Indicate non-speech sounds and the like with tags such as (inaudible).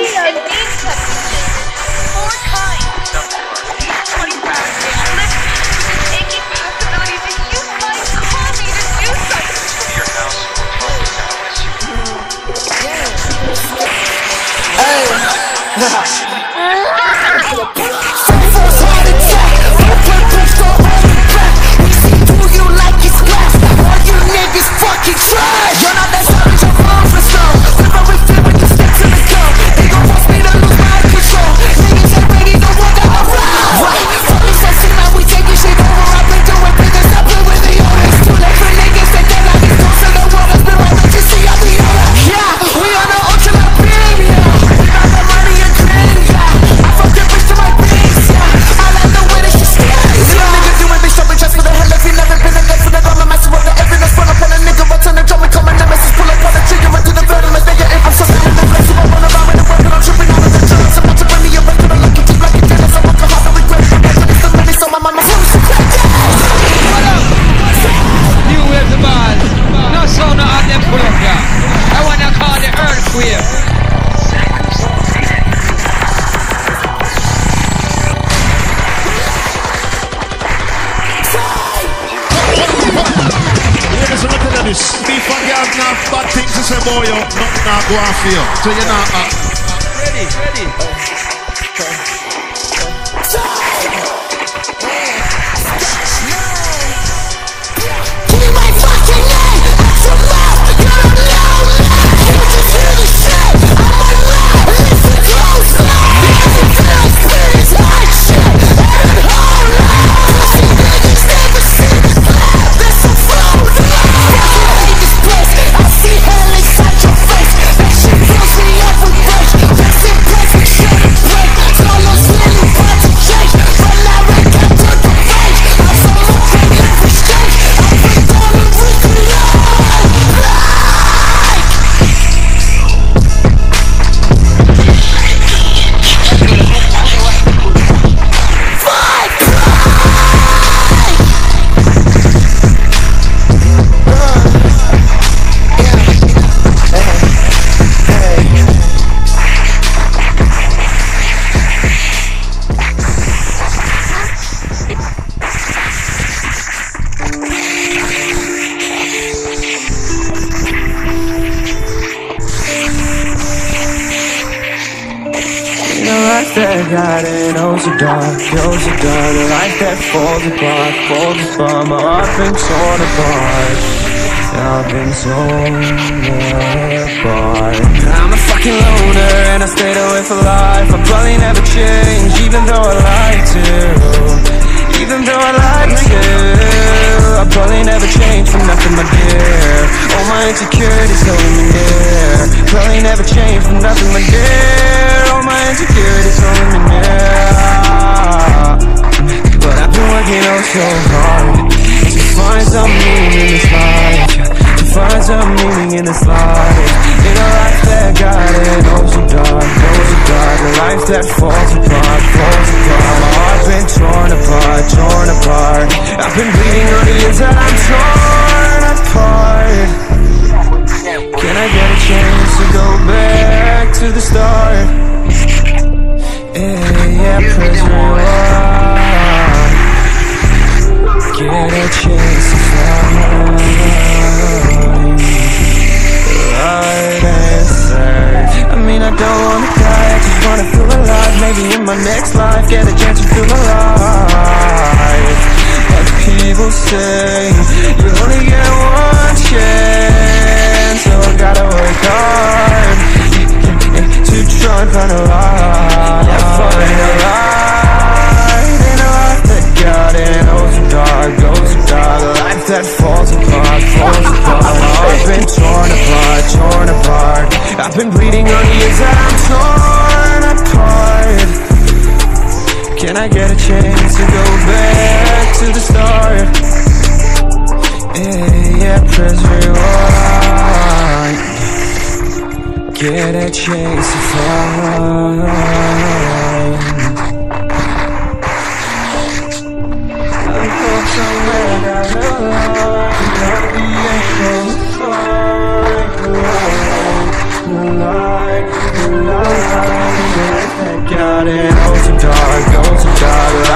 and these something. four times. (laughs) You me to do something. Your house. Oh. Girl not bad things to say about you, nothing not go on for you. So you're not uh, Ready, ready. Give that got it, so dark, oh so dark The life that falls apart, falls apart My heart been torn apart. I've been torn apart. I'm a fucking loner and I stayed away for life. I'll probably never change, even though I like to. Even though I like to. I'll probably never change for nothing, my dear. All my insecurities holding me near Probably never change for nothing, my dear insecurities holding me near But I've been working oh so hard To find some meaning in this life. To find some meaning in this life. In a life that got it oh so dark, oh so dark. A life that falls apart, falls apart Yeah, Get a chance to the right answer I mean, I don't wanna die, I just wanna feel alive. Maybe in my next life, get a chance to feel alive. People say, you only get I get a chance to go back to the start? Yeah, yeah, press rewind. Get a chance to find. I go somewhere find the light The light, the light. That got it Oh so dark, oh so dark